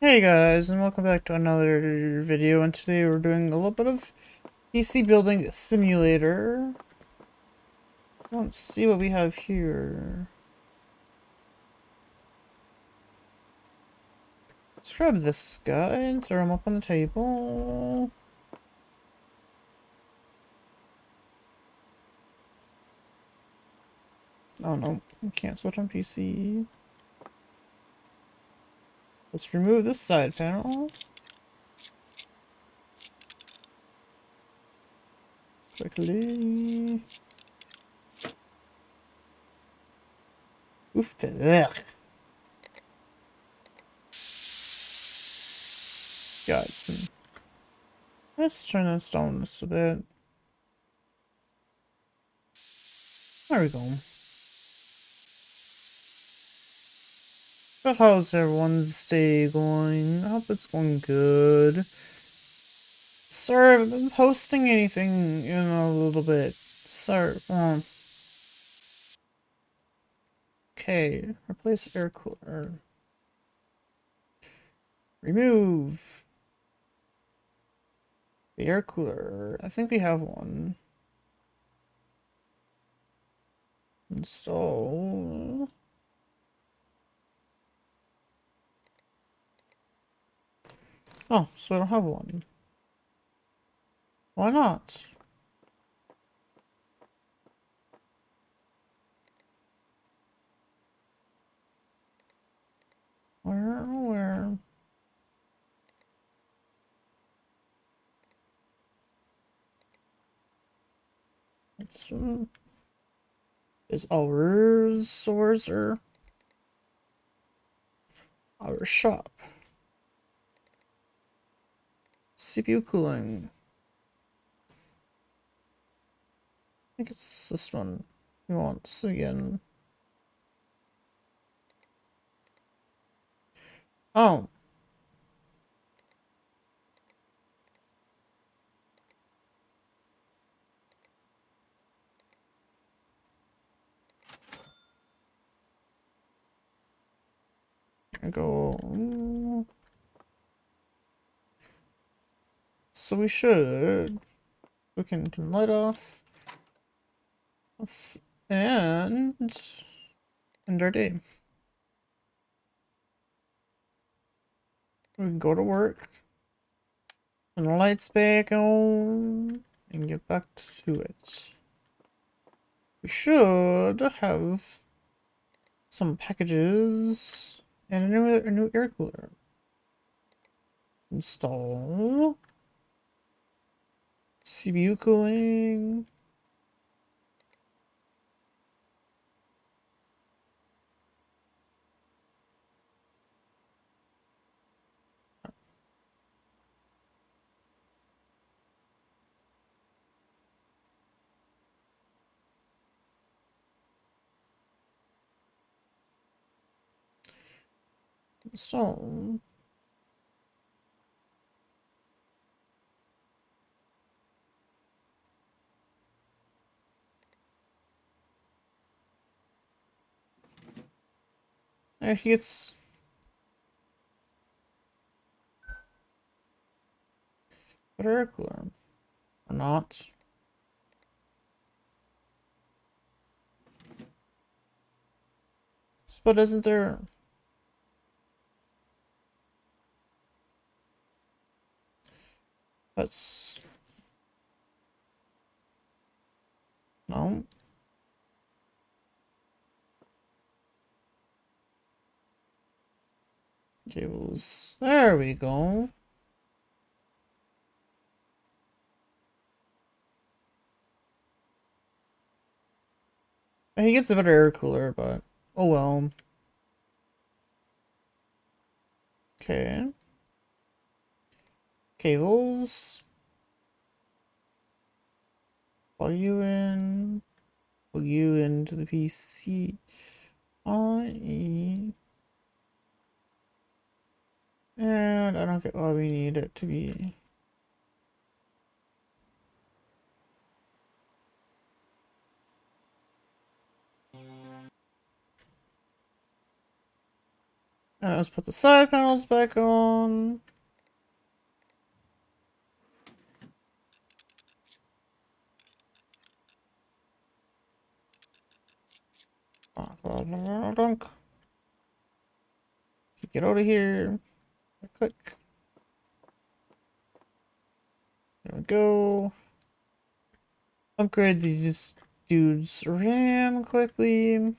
Hey guys, and welcome back to another video, and today we're doing a little bit of PC Building Simulator. Let's see what we have here. Let's grab this guy and throw him up on the table. Oh no, I can't switch on PC. Let's remove this side panel. Quickly. Oof, ugh. Some... Let's turn this down just a bit. There we go. But how's everyone's day going? I hope it's going good. Sorry, I haven't been posting anything in a little bit. Sorry. Um. Okay, replace air cooler. Remove the air cooler. I think we have one. Install. Oh, so I don't have one. Why not? Where, where? This one mm, is our source or our shop. CPU cooling. I think it's this one wants again. Oh. Go So we should. We can turn light off. And end our day. We can go to work. And the lights back on. And get back to it. We should have some packages and a new, a new air cooler. Install. CPU cooling. So There he gets... Better. Or not. But isn't there... That's... No. Cables. There we go. He gets a better air cooler, but oh well. Okay. Cables. Plug you in. Plug you into the PC. I and I don't get why we need it to be. And let's put the side panels back on. Get out of here. Click. There we go. Upgrade these dudes RAM quickly.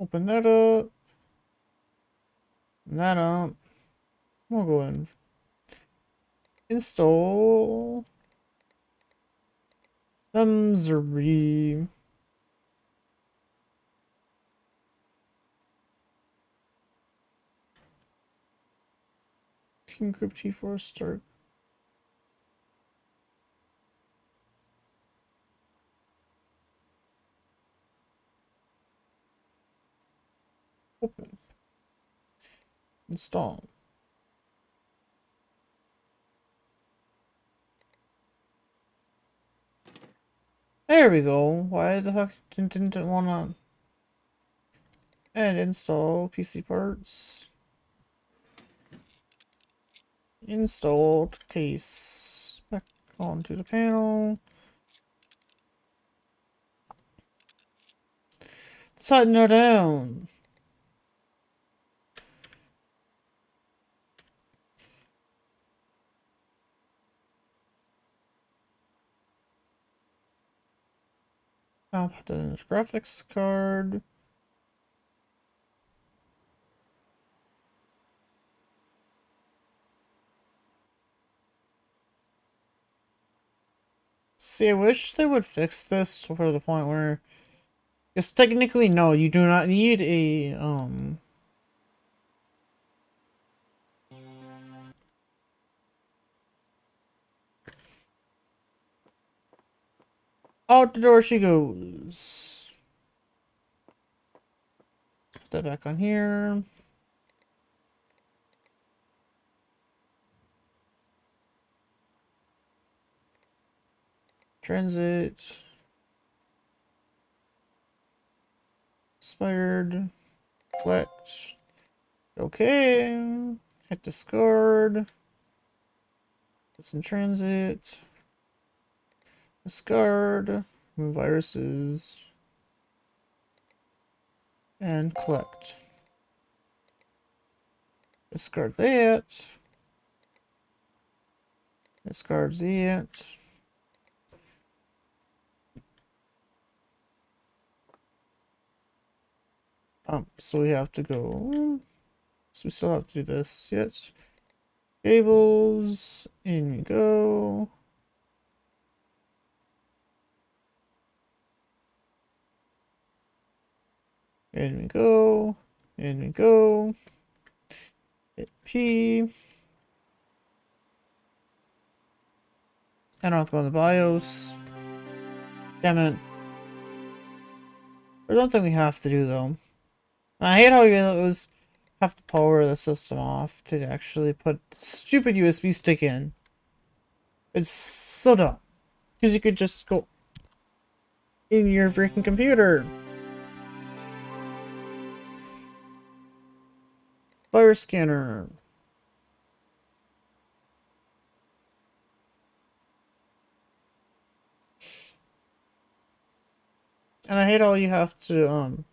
Open that up. That up. We'll go and install Thumbsery. Encrypt T4 start. Open. Install. There we go. Why the fuck didn't, to... And install PC parts. Installed case. Back onto the panel. Tighten her down. This graphics card. See, I wish they would fix this to the point where... it's technically, no, you do not need a, um... Out the door she goes. Put that back on here. Transit. Expired. Flex. Okay. Hit discard. It's in transit. Discard, viruses, and collect. Discard that. Discard that. Um, so we have to go. So we still have to do this. Yes. Cables. In we go. In we go. In we go. Hit P. I don't have to go in the BIOS. Damn it. There's one thing we have to do though. I hate how you always have to power the system off to actually put stupid USB stick in. It's so dumb. Because you could just go in your freaking computer. Virus scanner. And I hate all you have to, um...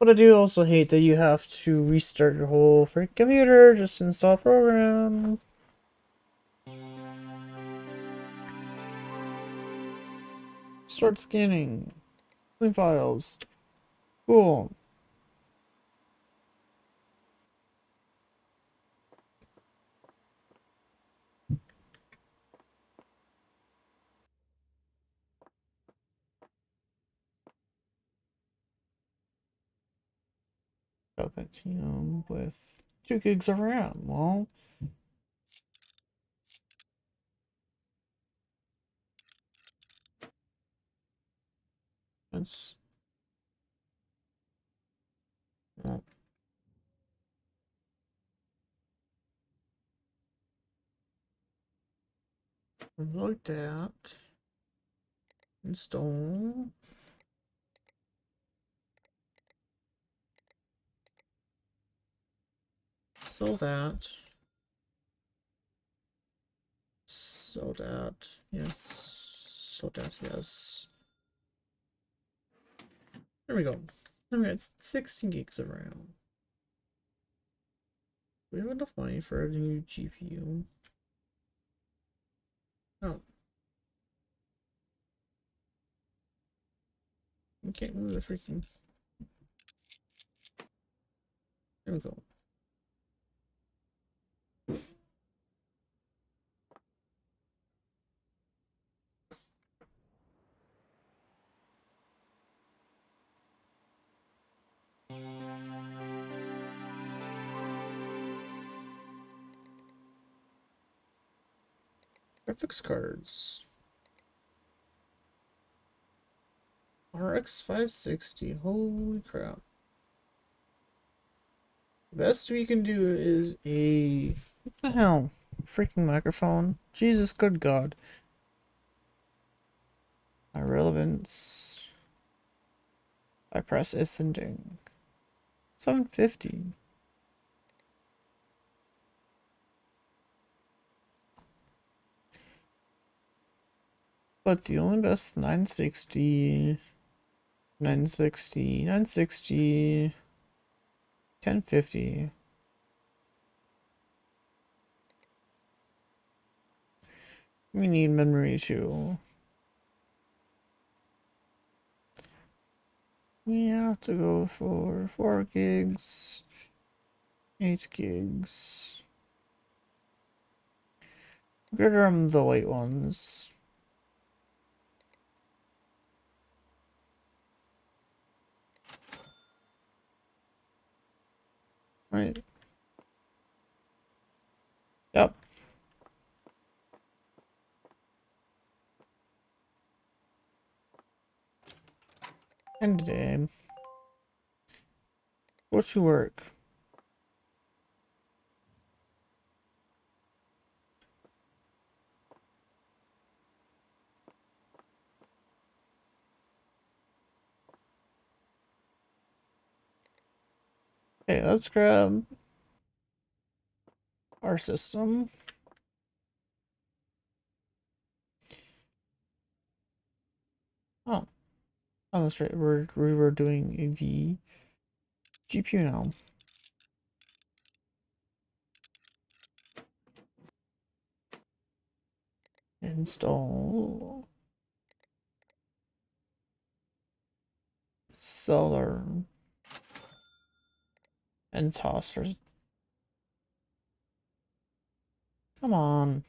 But I do also hate that you have to restart your whole freaking computer just to install a program. Start scanning. Clean files. Cool. Pentium with 2 gigs of RAM. Well, That's well, like that. Install. So that. So that. Yes. So that, yes. There we go. Okay, it's 16 gigs around. We have enough money for a new GPU. Oh. You can't move the freaking... There we go. Graphics cards. RX 560. Holy crap. Best we can do is a. What the hell? Freaking microphone. Jesus, good God. My relevance. I press ascending. 750. But the only best 960, 960, 960, 1050. We need memory too. We have to go for 4 gigs, 8 gigs. Get them the white ones. Right. Yep. End game. What's your work? Okay, let's grab our system. Oh, oh, that's right. We're we were doing the GPU now. Install Solar and tossers. Come on.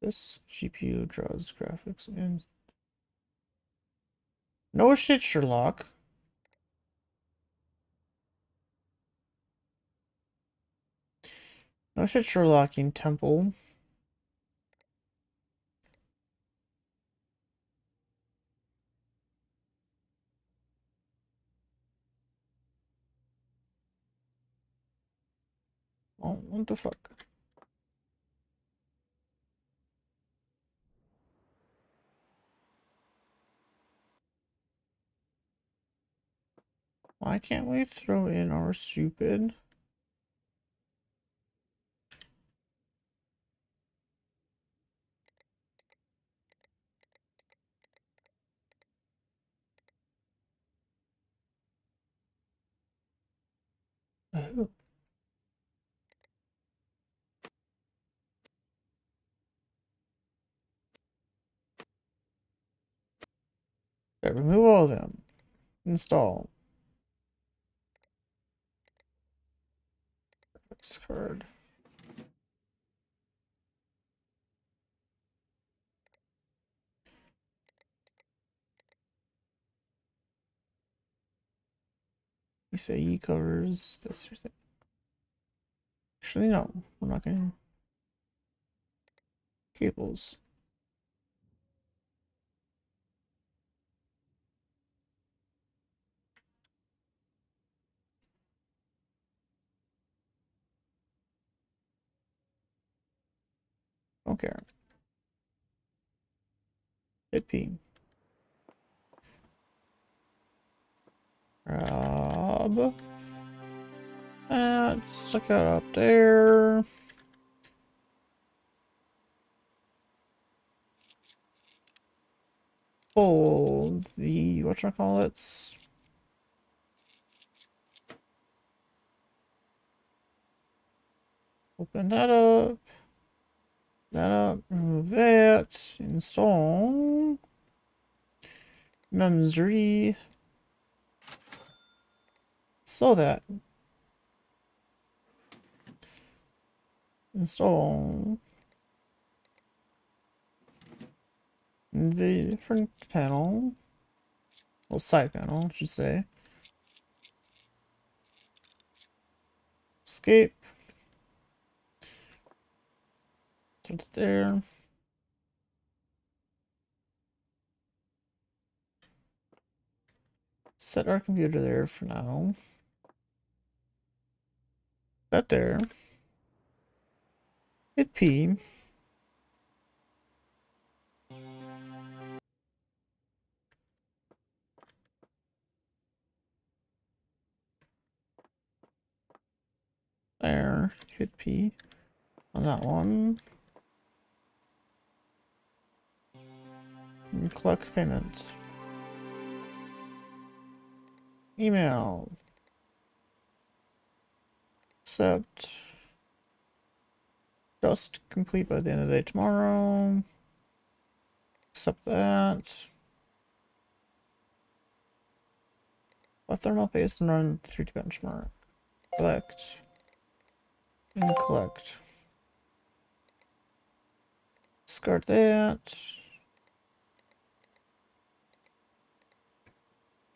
This GPU draws graphics and no shit, Sherlock. No shit, Sherlocking Temple. Oh, what the fuck? Why can't we throw in our stupid? Okay, remove all of them. Install. Card. You say covers this or that. Actually, no, we're not going cables. Don't care. Hit P. Grab. And stick it up there. Pull the, what should I call it? Open that up. That up, remove that, install. Memsry. So that. Install. The different panel. Well, side panel, I should say. Escape. It there. Set our computer there for now. That there. Hit P. There, hit P on that one. And collect payments. Email. Accept. Just complete by the end of the day tomorrow. Accept that. A thermal paste and run 3D benchmark. Collect. And collect. Discard that.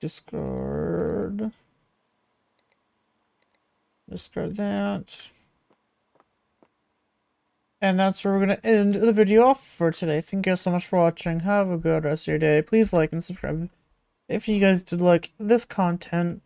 Discard. Discard that. And that's where we're going to end the video off for today. Thank you guys so much for watching. Have a good rest of your day. Please like and subscribe if you guys did like this content.